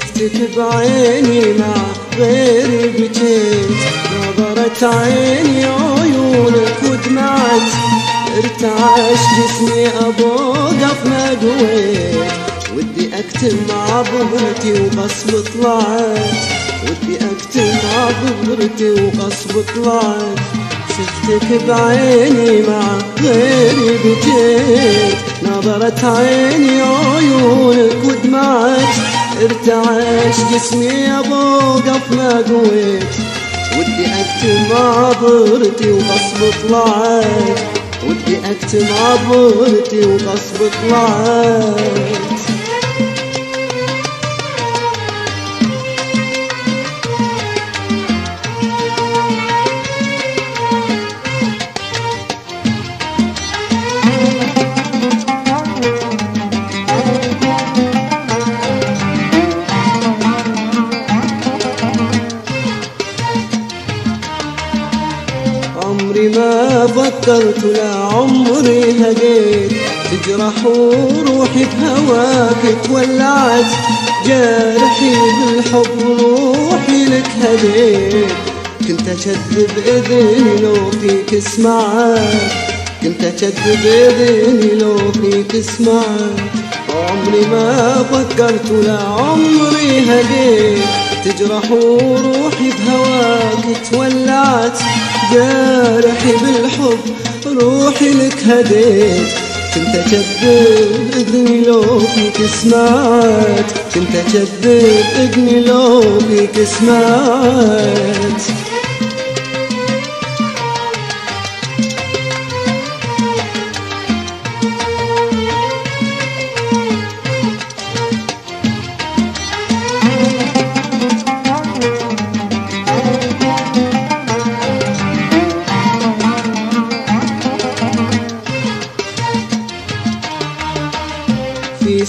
شفتك بعيني مع غيري بكيت نظرت عيني عيونك ودمعت ارتعش جسمي ابوقف ما قويت ودي اكتم عبرتي وغصب طلعت. ودي اكتم عبرتي وغصب طلعت. شفتك بعيني مع غيري بكيت نظرت عيني عيونك ودمعت ارتعش جسمي ابوقف ما قويت. ودي اكتم عبرتي وغصب طلعت. ودي اكتم عبرتي وغصب طلعت. ما فكرت ولا عمري هديت تجرح وروحي بهواك تولعت جارحي بالحب روحي لك هديت. كنت اشد باذني لو فيك سمعت كنت اشد باذني لو فيك سمعت عمري ما فكرت ولا عمري هديت. تجرح وروحي بهواك تولعت جارحي بالحب روحي لك هديت. كنت أكذب اذني لو فيك سمعت. كنت أكذب اذني لو فيك سمعت.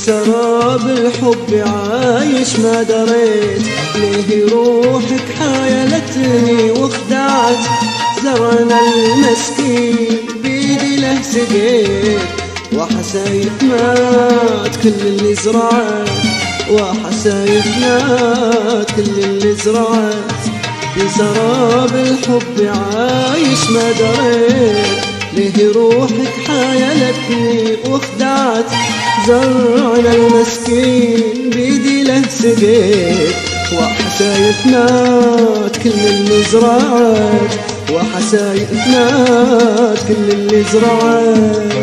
في سراب الحب عايش ما دريت. ليه روحك حايلتني وخدعت زرعنا المسكين بيدي له سقيت. وحسايف مات كل اللي زرعت. وحسايف مات كل اللي زرعت. في سراب الحب عايش ما دريت. ليه روحك حايلتني وخدعت زرعنا المسكين بيدي له سقيت وحسايف مات كل اللي زرعت وحسايف مات كل اللي زرعت